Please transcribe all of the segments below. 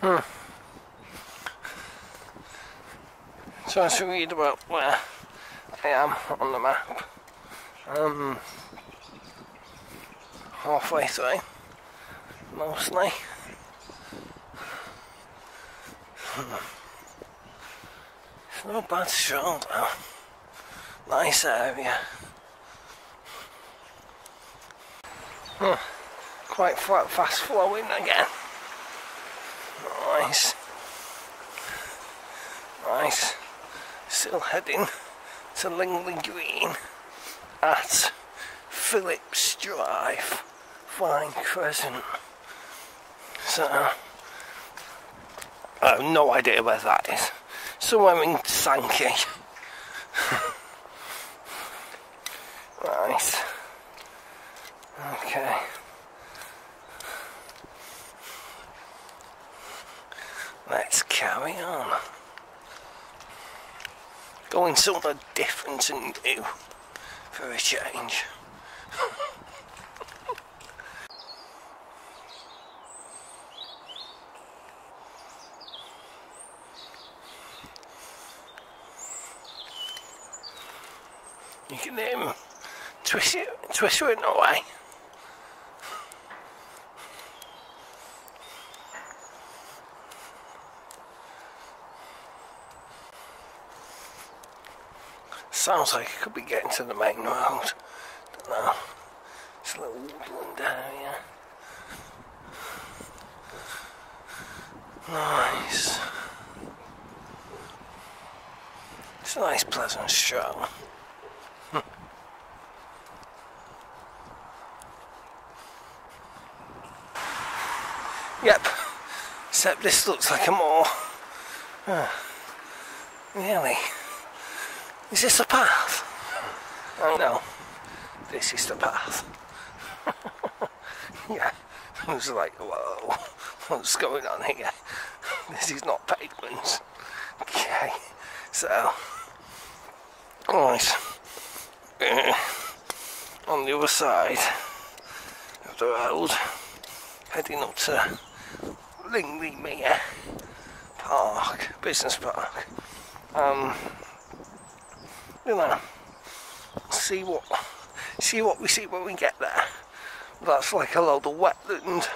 Hmm. Trying to read about where I am on the map. Um, halfway through, mostly. It's not bad stroll though. Nice area. Huh. Quite fast flowing again. Nice. Nice. Still heading to Lingley Green at Phillips Drive, Fine Crescent. So, I have no idea where that is. Somewhere in Sankey. right. Okay. Let's carry on. Going somewhere different and new for a change. You can um, twist it, twist it in Sounds like it could be getting to the main road. Don't know. It's a little woodland area. Nice. It's a nice pleasant stroll. Yep, except this looks like a more. Uh, really? Is this a path? Oh no, this is the path. yeah, I was like, whoa, what's going on here? This is not pavement. Okay, so, right, uh, on the other side of the road, heading up to Lingley Mere Park, Business Park. Um, you know, see what see what we see when we get there. That's like a load of wetland,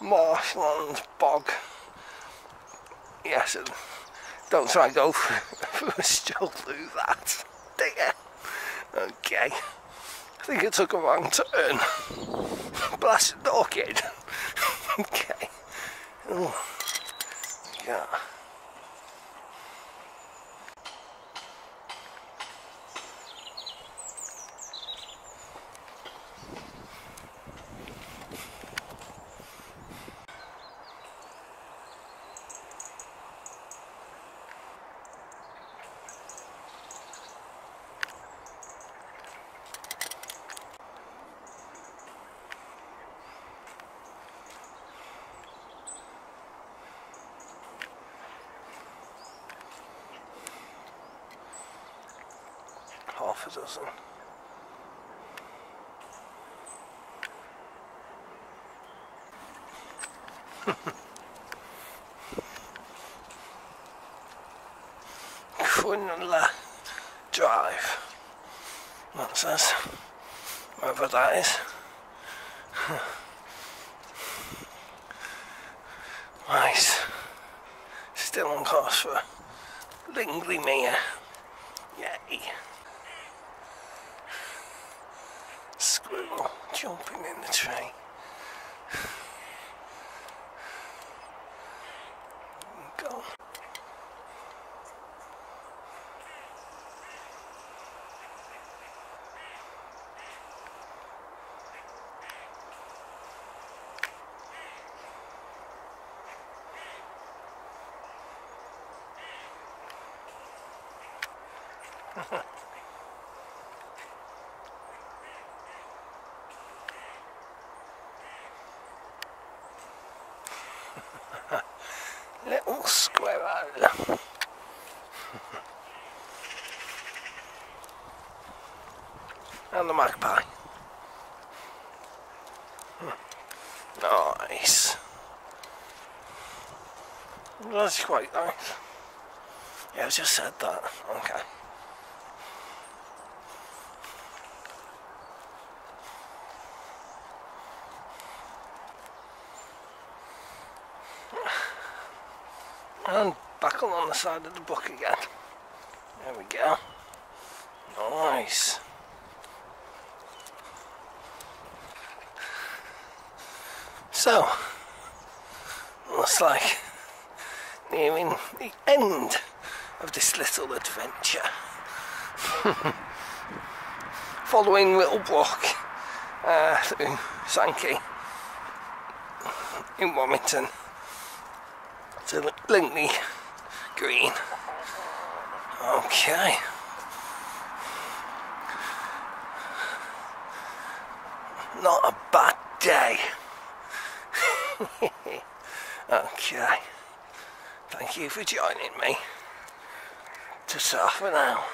marshland, bog. Yes, and don't try and go through a stroll through that. Dear. Okay. I think it took a wrong turn. Blasted orchid. okay. Oh. Yeah. Half a dozen. Quinla Drive. That says wherever that is. Right. Still on course for Lingley Mere. Yay. Squirrel jumping in the tree. Go. Little squirrel. and the magpie. Nice. That's quite nice. Yeah, I just said that. Okay. And back on the side of the book again. There we go. Nice. So, looks like nearing the end of this little adventure. Following Whittle Brook uh, through Sankey in Warrington to Lingley Green. Okay. Not a bad day. okay. Thank you for joining me. To for now.